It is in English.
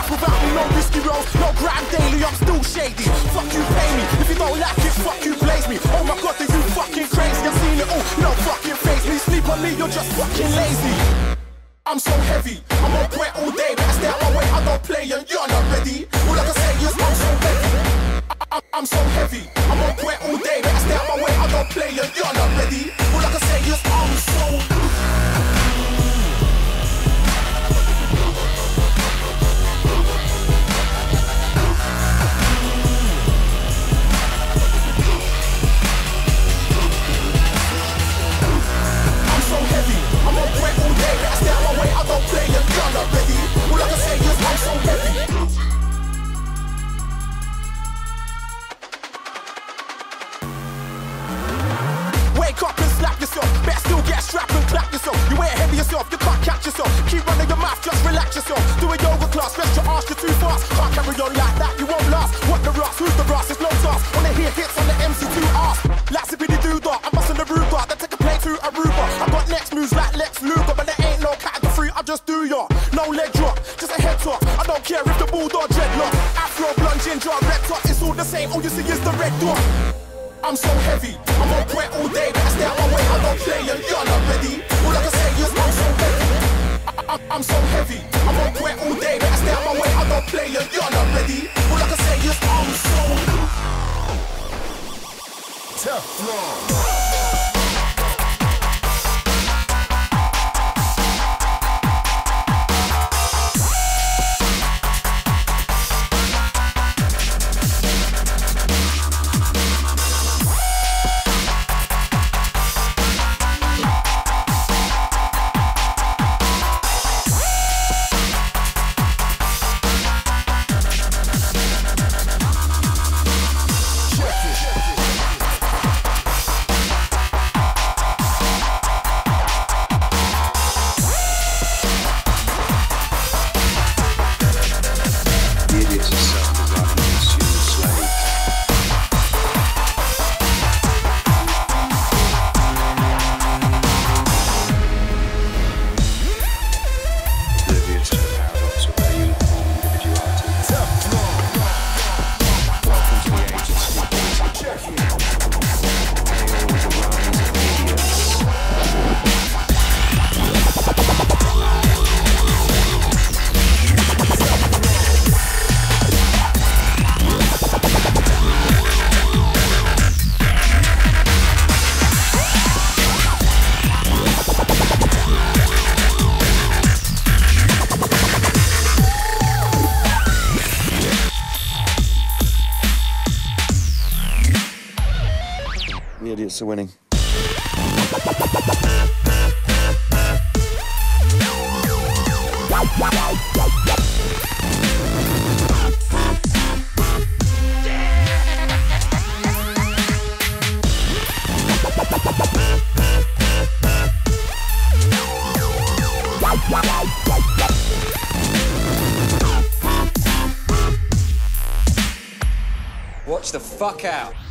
life without me, no risky rolls, no grind daily, I'm still shady. Fuck you, pay me. If you don't like it, fuck you, blaze me. Oh my god, are you fucking crazy? I've seen it all, no fucking face me. Sleep on me, you're just fucking lazy. I'm so heavy, I'm on point all day, but I stay out my way, I don't play and you're not ready. All I can say is I'm so heavy. I- am so heavy, I'm on point all day, but I stay out my way, I don't play and you're not ready. All I can say up and slap yourself. Better still get strapped and clap yourself. You ain't heavy yourself, you can't catch yourself. Keep running your mouth, just relax yourself. Do a yoga class, rest your ass, you're too fast. Can't carry on like that, you won't last. What the rust, who's the rust? It's no task. Wanna hear hits on the MC2 ass. Like Zippity Doo Dah, I'm busting the Ruger. Then take a play to Aruba. I got next moves like Lex Luger, but there ain't no category, I just do ya. No leg drop, just a head top. I don't care if the bulldog dreadlock. Afro, blonde, ginger, red top, it's all the same. All you see is the red dot. I'm so heavy, I'm on point all day, but I stay out my way, I don't play and you're not ready. All I can say is I'm so heavy. I, I, I'm so heavy, I'm on point all day, but I stay out my way, I don't play and you're not ready. All I can say is I'm so Teflon. The The idiots winning. Watch the fuck out.